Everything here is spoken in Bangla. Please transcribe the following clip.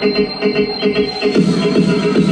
Thank you.